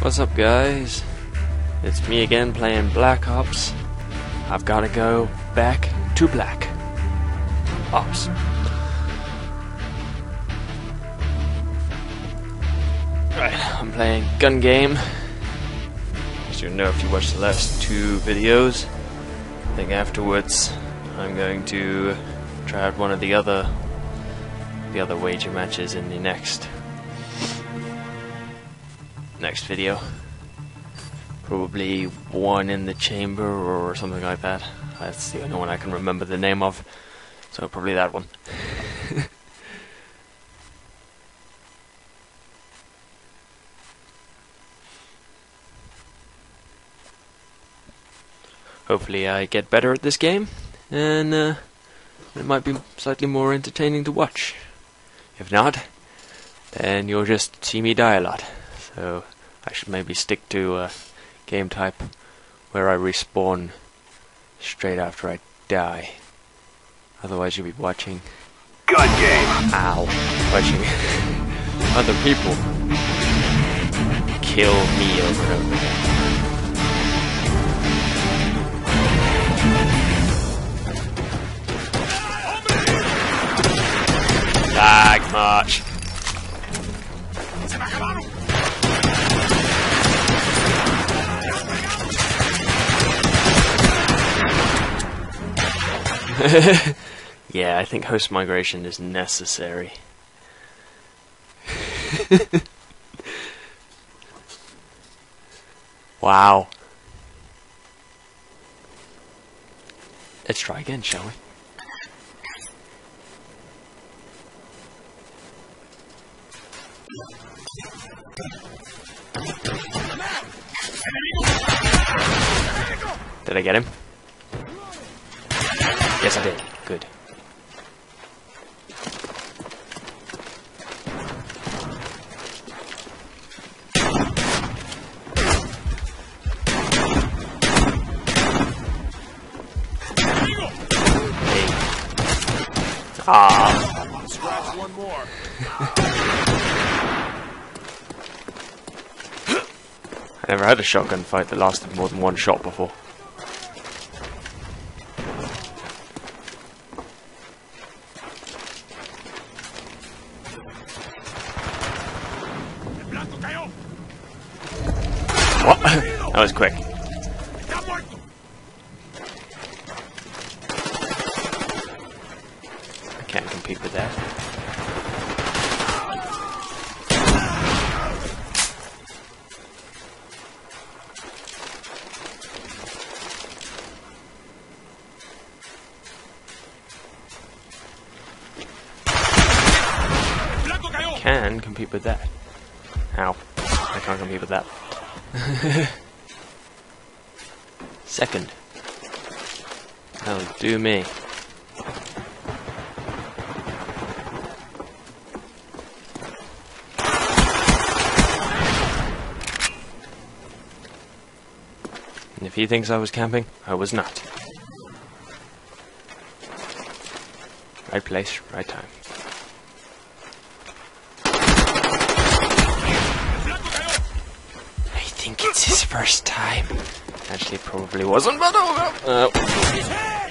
What's up, guys? It's me again playing Black Ops. I've gotta go back to Black Ops. Right, I'm playing Gun Game. As you know if you watched the last two videos. I think afterwards I'm going to try out one of the other the other wager matches in the next next video. Probably one in the chamber or something like that. That's the only one I can remember the name of. So probably that one. Hopefully I get better at this game, and uh, it might be slightly more entertaining to watch. If not, then you'll just see me die a lot. So I should maybe stick to a game type where I respawn straight after I die. Otherwise you'll be watching Gun game. ow watching other people kill me over and over again. March. yeah, I think host migration is necessary. wow. Let's try again, shall we? Did I get him? Yes, I did. Good. Ah. Scratch one more. I never had a shotgun fight that lasted more than one shot before. That was quick. I can't compete with that. Can compete with that. How? I can't compete with that. Second. That'll do me. And if he thinks I was camping, I was not. Right place, right time. Think it's his first time. Actually, it probably wasn't, but oh well. Uh,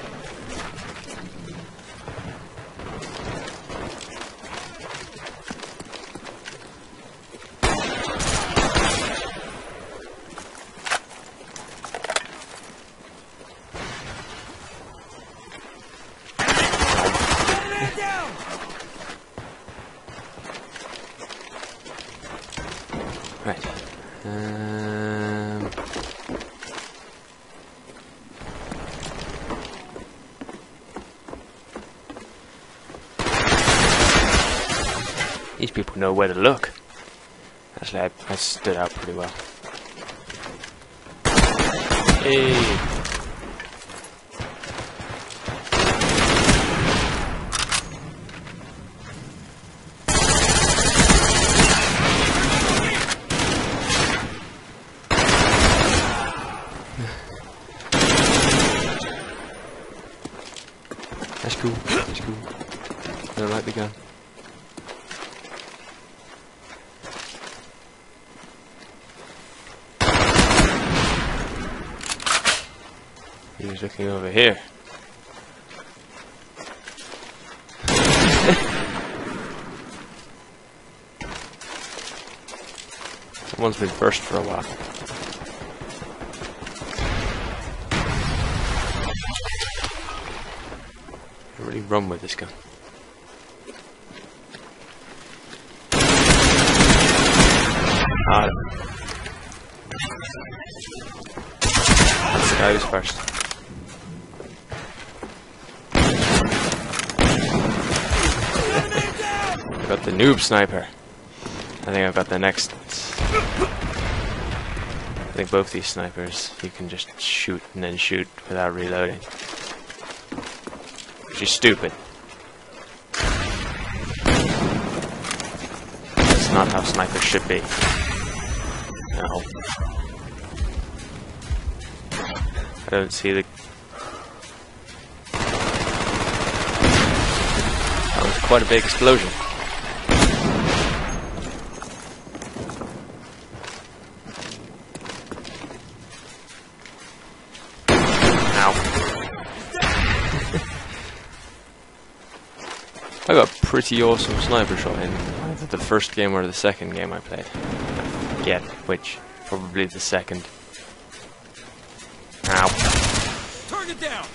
these people know where to look. Actually, I, I stood out pretty well. Hey. That's cool. That's cool. I don't like the gun. He was looking over here. Someone's been burst for a while. I really run with this gun. Ah. The guy who's first. Got the noob sniper. I think I've got the next. I think both these snipers you can just shoot and then shoot without reloading. Which is stupid. That's not how snipers should be. No. I don't see the. That was quite a big explosion. I got a pretty awesome sniper shot in either the first game or the second game I played. I forget which. Probably the second. Ow. Target down.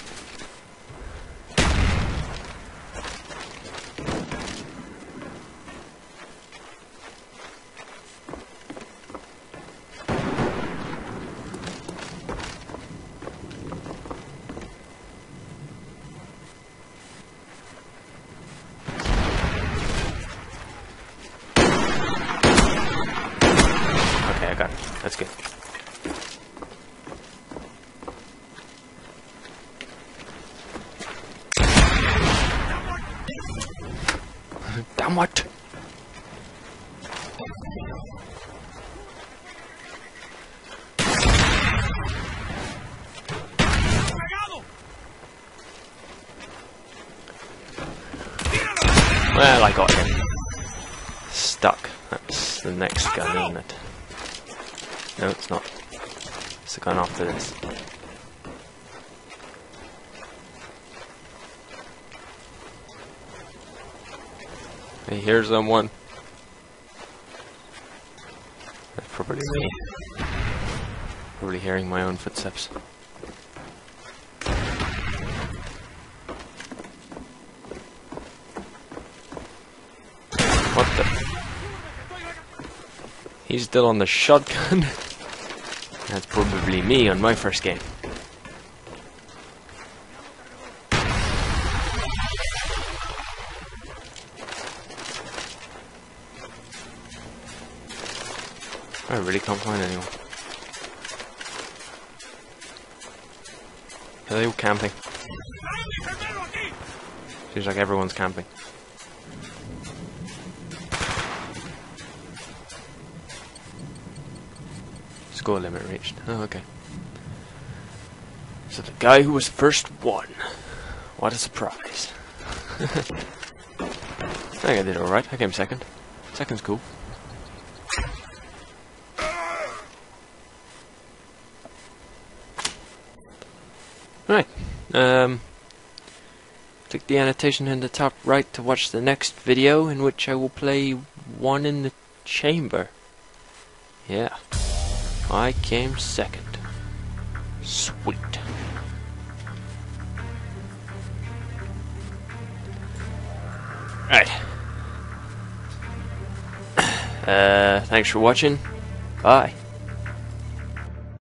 Okay, I got it. That's good. Damn what? Well, I got him. Stuck. That's the next gun, isn't it? No, it's not. It's the gun after this. Hey, here's someone. That's probably me. Probably hearing my own footsteps. What the? He's still on the shotgun. That's probably me on my first game. I really can't find anyone. Are they all camping? Seems like everyone's camping. Score limit reached. Oh, okay. So the guy who was first won. What a surprise. I think I did alright. I came second. Second's cool. Right. Um, click the annotation in the top right to watch the next video in which I will play one in the chamber. Yeah. I came second. Sweet. Right. Uh, thanks for watching. Bye.